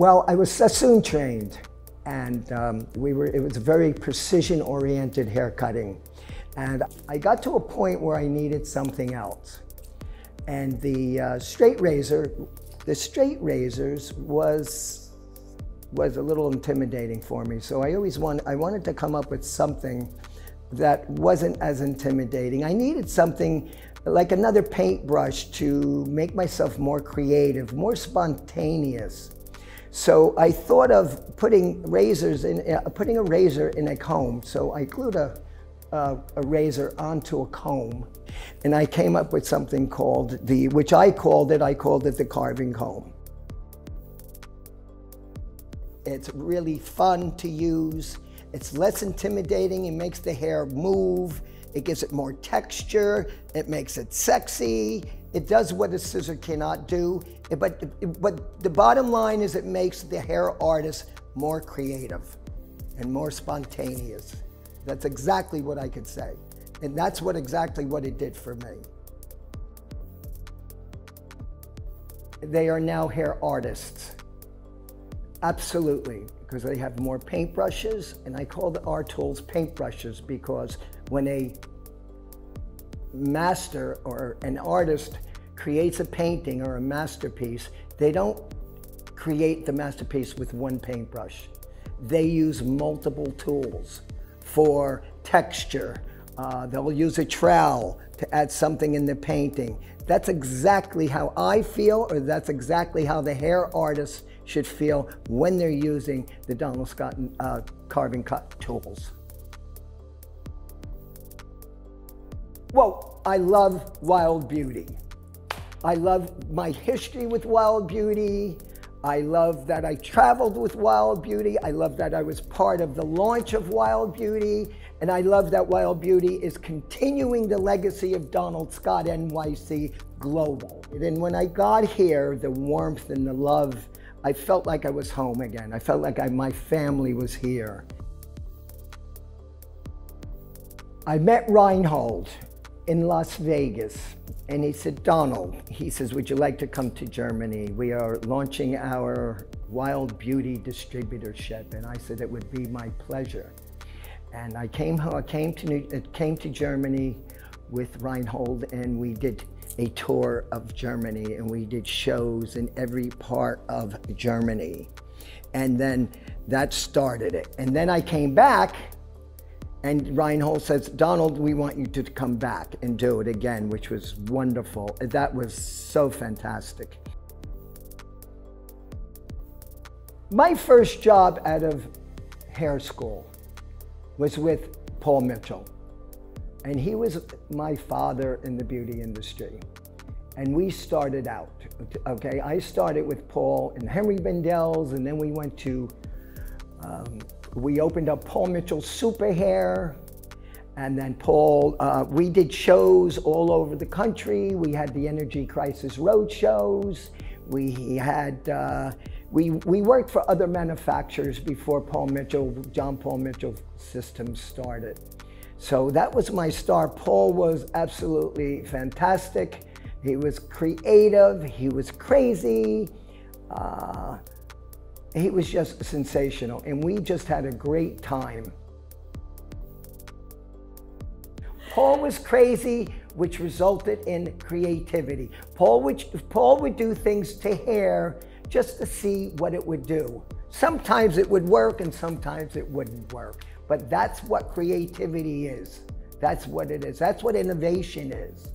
Well, I was Sassoon trained, and um, we were. It was a very precision-oriented hair cutting, and I got to a point where I needed something else, and the uh, straight razor, the straight razors was was a little intimidating for me. So I always want. I wanted to come up with something that wasn't as intimidating. I needed something like another paintbrush to make myself more creative, more spontaneous. So I thought of putting razors in, uh, putting a razor in a comb. So I glued a, a razor onto a comb, and I came up with something called the, which I called it, I called it the carving comb. It's really fun to use. It's less intimidating. It makes the hair move. It gives it more texture. It makes it sexy. It does what a scissor cannot do. But, but the bottom line is it makes the hair artist more creative and more spontaneous. That's exactly what I could say. And that's what exactly what it did for me. They are now hair artists. Absolutely, because they have more paintbrushes, and I call the art tools paintbrushes because when a master or an artist creates a painting or a masterpiece, they don't create the masterpiece with one paintbrush. They use multiple tools for texture. Uh, they'll use a trowel to add something in the painting. That's exactly how I feel, or that's exactly how the hair artist should feel when they're using the Donald Scott uh, carving cut tools. Well, I love Wild Beauty. I love my history with Wild Beauty. I love that I traveled with Wild Beauty. I love that I was part of the launch of Wild Beauty. And I love that Wild Beauty is continuing the legacy of Donald Scott NYC Global. And when I got here, the warmth and the love I felt like I was home again. I felt like I, my family was here. I met Reinhold in Las Vegas and he said, Donald, he says, would you like to come to Germany? We are launching our Wild Beauty distributorship. And I said, it would be my pleasure. And I came, I came, to, New, came to Germany with Reinhold and we did a tour of Germany and we did shows in every part of Germany. And then that started it. And then I came back and Reinhold says, Donald, we want you to come back and do it again, which was wonderful. That was so fantastic. My first job out of hair school was with Paul Mitchell. And he was my father in the beauty industry. And we started out, okay? I started with Paul and Henri Bendel's, and then we went to, um, we opened up Paul Mitchell's Super Hair, and then Paul, uh, we did shows all over the country. We had the Energy Crisis Road shows. We had, uh, we, we worked for other manufacturers before Paul Mitchell, John Paul Mitchell Systems started. So that was my star. Paul was absolutely fantastic. He was creative. He was crazy. Uh, he was just sensational. And we just had a great time. Paul was crazy, which resulted in creativity. Paul would, Paul would do things to hair just to see what it would do. Sometimes it would work and sometimes it wouldn't work. But that's what creativity is. That's what it is. That's what innovation is.